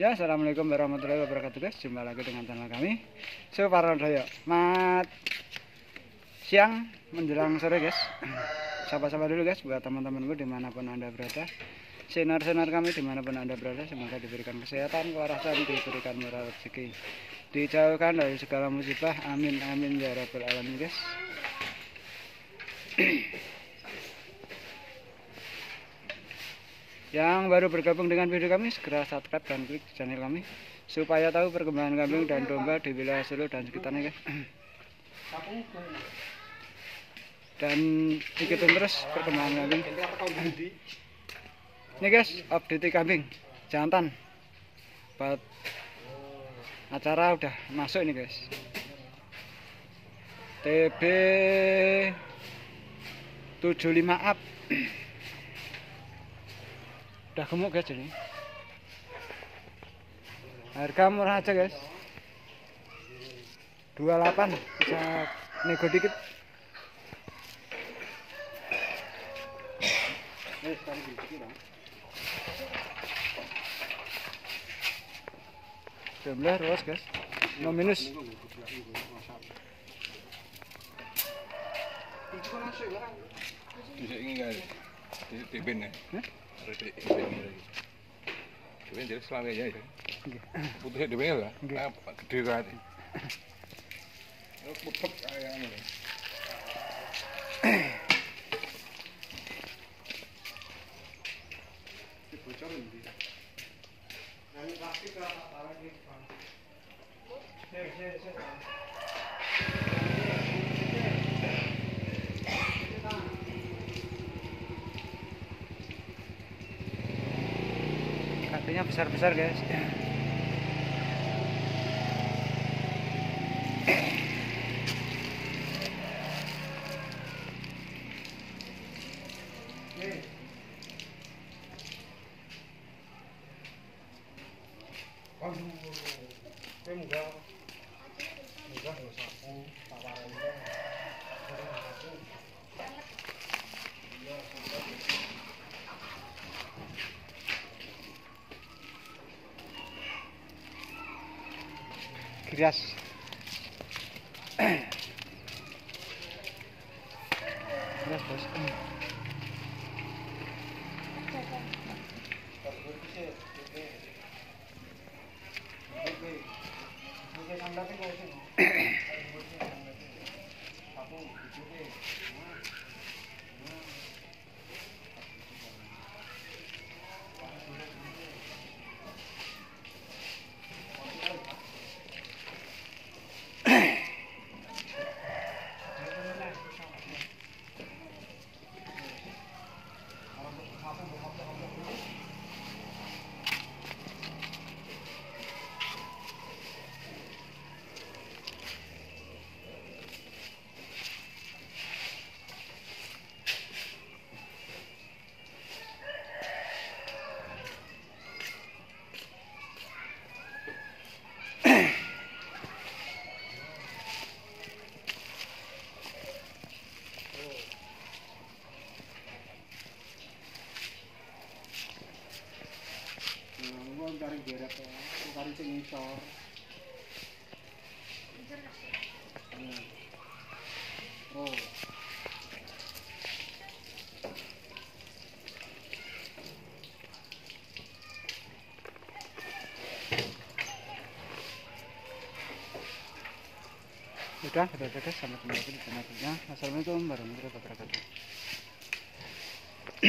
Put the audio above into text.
Ya, assalamualaikum warahmatullahi wabarakatuh guys. Jumpa lagi dengan channel kami. So Parodoyo. Mat siang menjelang sore guys. Sapa-sapa dulu guys buat teman-temanku di mana pun anda berada. Sinar-sinar kami di mana pun anda berada semoga diberikan kesehatan, kewarasan, diberikan murah rezeki, dijauhkan dari segala musibah. Amin amin ya rabbal alamin guys. Yang baru bergabung dengan video kami segera subscribe dan klik channel kami supaya tahu perkembangan kambing dan domba di wilayah Solo dan sekitarnya guys. Dan ikutin terus perkembangan kambing. Ini guys, update kambing jantan. Buat acara udah masuk ini guys. TB 75 up udah gemuk guys ini. Harga murah aja guys. 28 bisa nego dikit. Jumlah ruas guys. No minus. Bisa ingin kan? Bisa tibin Dewi jadi selang aja ya. Putih dewi lah. Gede kan. Ini putek ayam Nanti kakinya besar-besar guys Giras. Giras, gracias. Gracias. Ya, cari sing ngisor. Hmm. Oh. Sudah, sudah, sudah, sama channel Assalamualaikum warahmatullahi wabarakatuh.